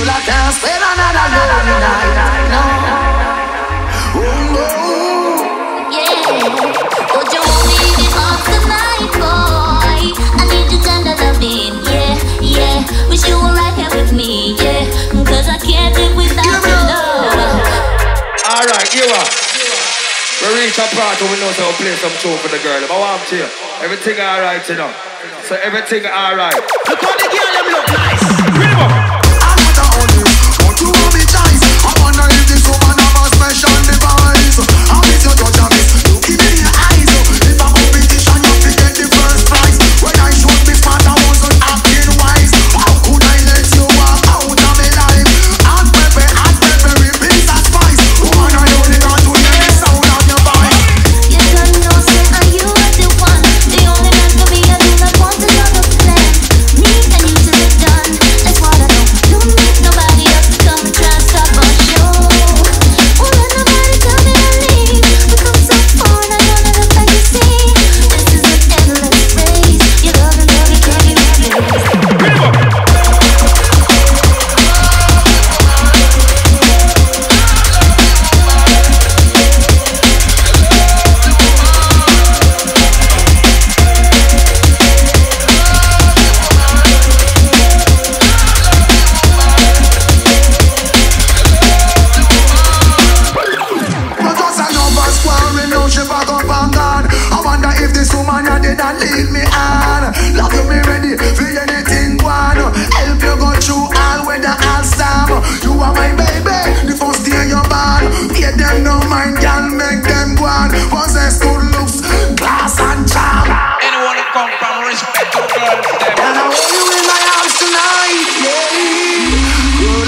soul, I can't spend another lonely night. No. Oh no. Yeah. Would you want me even off the night, boy? I need you tender loving, yeah, yeah. Wish you were right here with me, yeah. Cause I can't live without your love. Alright, you are. We reach a part where we know how to play some tune for the girl. If I want to, everything alright, you know. So everything alright. Look how the girl them look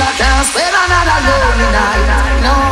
I can't spend another lonely night. No.